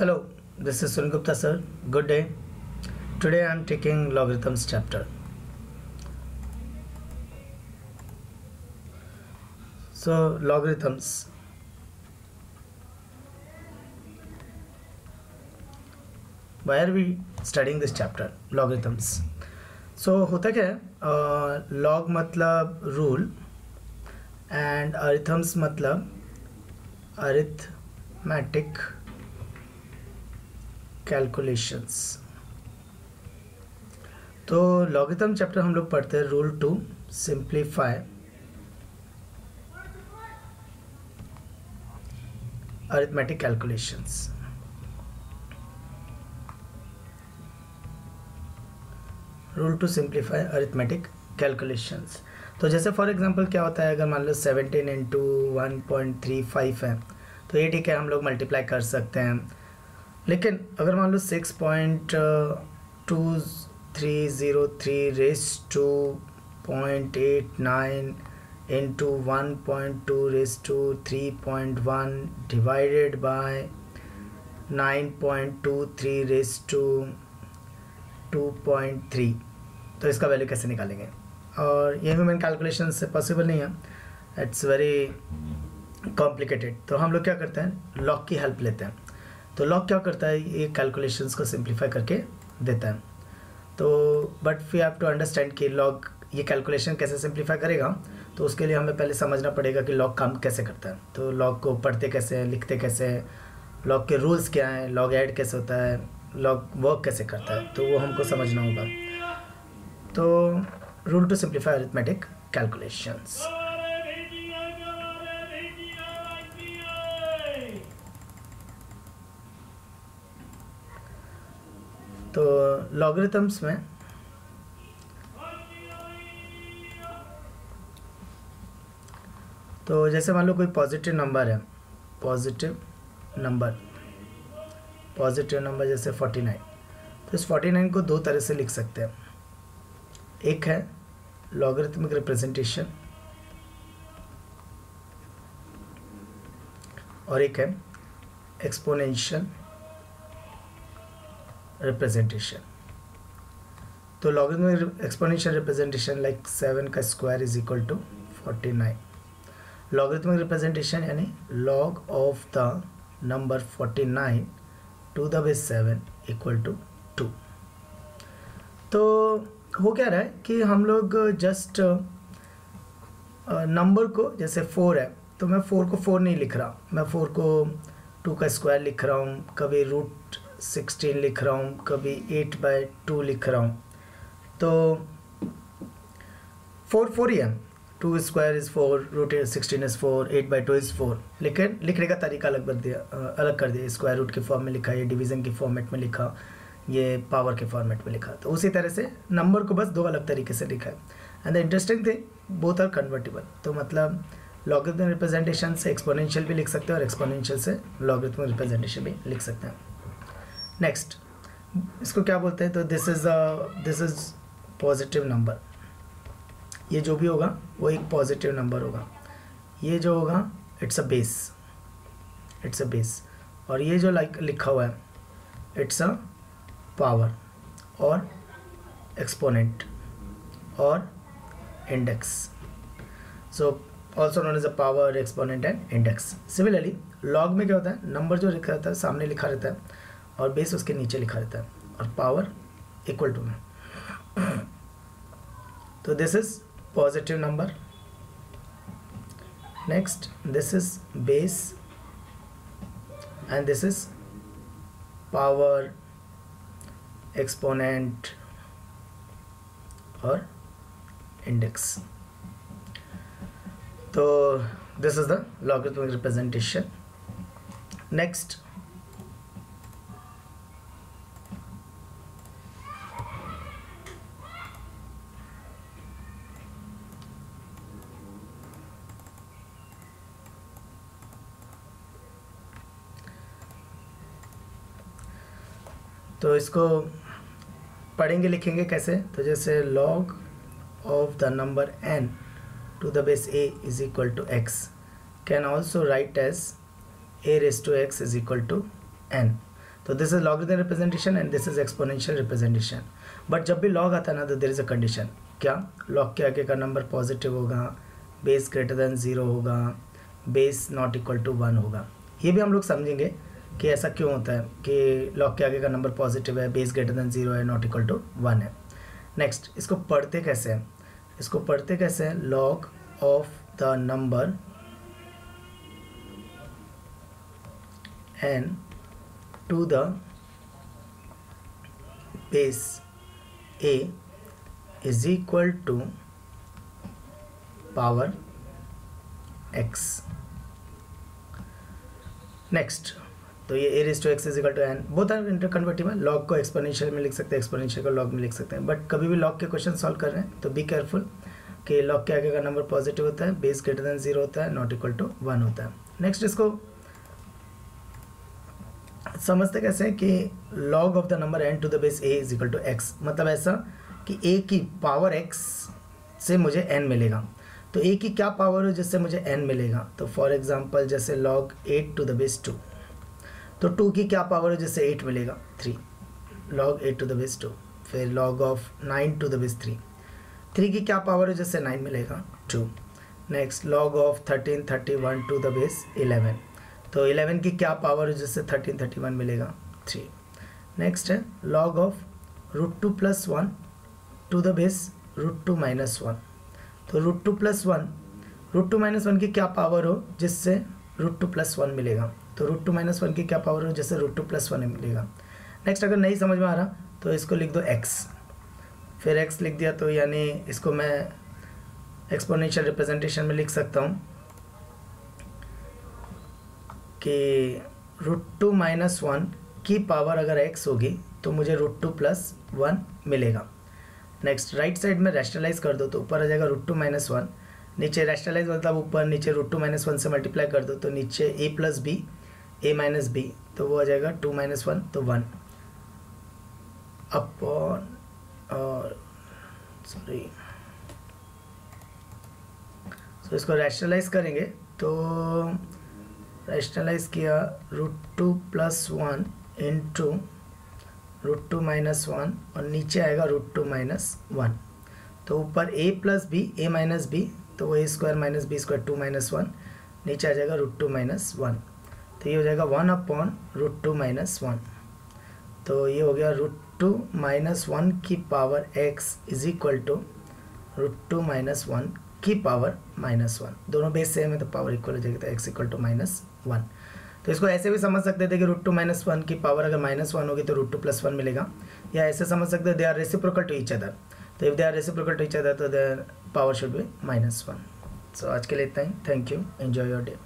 Hello, this is Sunil Gupta sir. Good day. Today I am taking logarithms chapter. So logarithms. Why are we studying this chapter? Logarithms. So होता क्या है log मतलब rule and अरिथम्स मतलब arithmetic calculations तो लॉगिथम chapter हम लोग पढ़ते हैं rule to simplify arithmetic calculations rule to simplify arithmetic calculations तो जैसे फॉर एग्जांपल क्या होता है, अगर मान लो seventeen into one point three five है तो ये ठीक है, हम लोग मल्टीप्लाई कर सकते हैं. लेकिन अगर मान लो six point two three zero three raise to point eight nine into one point two raise to three point one divided by nine point two three raise to two point three तो इसका value कैसे निकालेंगे? और ये human calculation से possible नहीं है। It's very complicated तो हम लोग क्या करते हैं? लॉक की हेल्प लेते हैं। तो लॉक क्या करता है? ये कैलकुलेशंस को सिंप्लीफाई करके देता है। तो but we have to understand कि लॉग ये कैलकुलेशन कैसे सिंप्लीफाई करेगा तो उसके लिए हमें पहले समझना पड़ेगा कि लॉग काम कैसे करता है। तो लॉग को पढ़ते कैसे हैं? लिखते कैसे हैं? लॉग के रूल्स क्या हैं? लॉग ऐड कैसे होता है? लॉग वर्क कैसे करता है? तो वो हमको समझना होगा। तो rule to simplify arithmetic calculations तो लॉगरिथम्स में तो जैसे मान लो कोई पॉजिटिव नंबर है पॉजिटिव नंबर पॉजिटिव नंबर जैसे 49 तो इस 49 को दो तरह से लिख सकते हैं। एक है लॉगरिथमिक रिप्रेजेंटेशन और एक है एक्सपोनेंशियल रिप्रेजेंटेशन तो logarithmic exponential representation like seven का square is equal to forty nine logarithmic representation यानी log of the number forty nine to the base seven equal to two तो हो क्या रहा है कि हम लोग जस्ट नंबर को जैसे फोर है तो मैं फोर को फोर नहीं लिख रहा। मैं फोर को टू का स्क्वायर लिख रहा हूँ, कभी रूट सिक्सटीन लिख रहा हूँ, कभी एट बाई टू लिख रहा हूँ। तो फोर फोर ही है। Two square is four root sixteen is four eight by two is four लेकिन लिखने का तरीका अलग कर दिया अलग कर दिया। स्क्वायर रूट के फॉर्म में लिखा, ये डिवीज़न के फॉर्मेट में लिखा, ये पावर के फॉर्मेट में लिखा। तो उसी तरह से नंबर को बस दो अलग तरीके से लिखा है। And the interesting thing both are convertible तो मतलब लॉगरिथम रिप्रेजेंटेशन से एक्सपोनेंशियल भी लिख सकते हैं और एक्सपोनेंशियल से लॉगरिथम रिप्रेजेंटेशन भी लिख सकते हैं। नेक्स्ट इसको क्या बोलते हैं? तो this is this is positive number ये जो भी होगा, वो एक पॉजिटिव नंबर होगा. ये जो होगा it's a base it's a base और ये जो लाइक लिखा हुआ है इट्स अ पावर और एक्सपोनेंट और index so also known as a power exponent and index similarly log में क्या होता है? नंबर जो लिखा रहता है, सामने लिखा रहता है. और बेस उसके नीचे लिखा रहता है। और पावर इक्वल टू में। तो this is positive number next this is base and this is power exponent और इंडेक्स तो this is the logarithmic representation next तो इसको पढ़ेंगे, लिखेंगे कैसे? तो जैसे log of the number N to the base A is equal to X can also write as raise to X is equal to N तो this is log representation and this is exponential representation but जब भी log आता है ना तो there is a condition क्या? Log के आगे का नंबर पॉजिटिव होगा बेस ग्रेटर देन ज़ीरो होगा base not equal to one होगा। ये भी हम लोग समझेंगे। कि ऐसा क्यों होता है कि लॉग के आगे का नंबर पॉजिटिव है बेस ग्रेटर देन ज़ीरो है नॉट इक्वल टू वन है। नेक्स्ट इसको पढ़ते कैसे हैं? इसको पढ़ते कैसे हैं? Log of the number N to the base A is equal to power X next तो ये A raise to X is equal to N बहुत आर इंटर लॉग को एक्सपोनेंशियल में लिख सकते हैं एक्सपोनेंशियल को लॉग में लिख सकते हैं. बट कभी भी लॉग के क्वेश्चन सॉल्व कर रहे हैं तो बी केयरफुल कि लॉग के आगे का नंबर पॉजिटिव होता है बेस ग्रेटर देन ज़ीरो होता है नॉट इक्वल टू वन होता है. नेक्स्ट इसको समझते कैसे हैं कि log of the number N to the base A is equal to X मतलब ऐसा कि ए की पावर एक्स से मुझे एन मिलेगा. तो ए की क्या पावर हो जिससे मुझे एन मिलेगा? तो फॉर एग्जांपल जैसे log eight to the base two तो टू की क्या पावर हो? जिससे एट मिलेगा। Three log eight to the base two फिर log of nine to the base three three की क्या पावर हो? जिससे नाइन मिलेगा। Two next log of thirteen thirty one to the base eleven तो इलेवन की क्या पावर है? जिससे थर्टीन थर्टी वन मिलेगा। थ्री नेक्स्ट है log of root two plus one to the base root two minus one तो root two plus one root two minus one की क्या पावर हो? जिससे रूट टू प्लस वन मिलेगा। तो root two minus one की क्या पावर हो? जैसे रूट टू प्लस वन मिलेगा। नेक्स्ट अगर नहीं समझ में आ रहा तो इसको लिख दो एक्स फिर एक्स लिख दिया तो यानी इसको मैं एक्सपोनेंशियल रिप्रेजेंटेशन में लिख सकता हूँ कि रूट टू माइनस वन की पावर अगर एक्स होगी तो मुझे रूट टू प्लस वन मिलेगा। नेक्स्ट राइट साइड में रैशनलाइज कर दो तो ऊपर आ जाएगा रूट टू माइनस वन नीचे रैशनलाइज मतलब ऊपर नीचे रूट टू माइनस वन से मल्टीप्लाई कर दो तो नीचे A plus B A minus B तो वो आ जाएगा टू माइनस वन तो वन अपॉन और सॉरी तो इसको रैशनलाइज करेंगे तो रैशनलाइज किया root two plus one into root two minus one और नीचे आएगा रूट टू माइनस वन तो ऊपर A plus B A minus B तो वो A square minus B square two minus one नीचे आ जाएगा रूट टू माइनस वन तो ये हो जाएगा one upon root two minus one. तो ये हो गया रूट टू माइनस वन की power X is equal to root two minus one की पावर माइनस वन। दोनों बेस सेम है तो पावर इक्वल हो जाएगी तो X equal to minus one. तो इसको ऐसे भी समझ सकते थे कि रूट टू माइनस वन की पावर अगर माइनस वन होगी तो रूट टू प्लस वन मिलेगा। या ऐसे समझ सकते they are reciprocal to each other तो if they are reciprocal to each other तो their power should be minus one so आज के लिए इतना ही। Thank you enjoy your day